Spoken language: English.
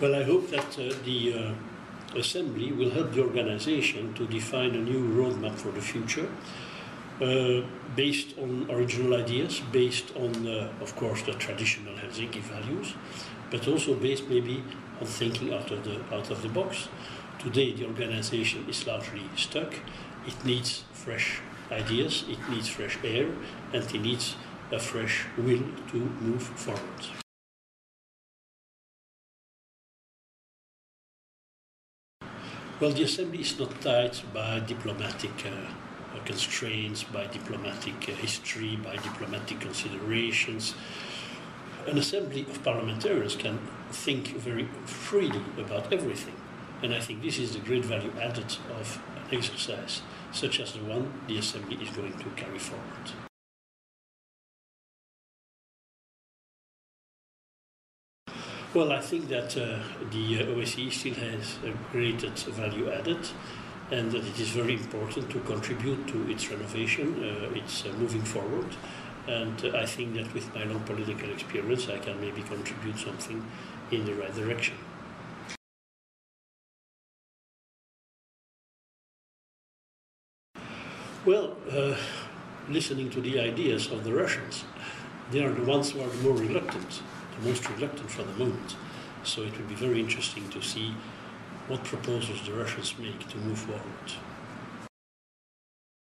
Well, I hope that uh, the uh, Assembly will help the organization to define a new roadmap for the future. Uh, based on original ideas, based on, uh, of course, the traditional Helsinki values, but also based maybe on thinking out of the out of the box. Today, the organization is largely stuck. It needs fresh ideas, it needs fresh air, and it needs a fresh will to move forward. Well, the Assembly is not tied by diplomatic uh, constraints, by diplomatic uh, history, by diplomatic considerations. An assembly of parliamentarians can think very freely about everything. And I think this is the great value added of an exercise such as the one the Assembly is going to carry forward. Well, I think that uh, the uh, OSCE still has a great value added and that it is very important to contribute to its renovation, uh, its uh, moving forward. And uh, I think that with my long political experience, I can maybe contribute something in the right direction. Well, uh, listening to the ideas of the Russians, they are the ones who are the more reluctant, the most reluctant for the moment. So it will be very interesting to see what proposals the Russians make to move forward.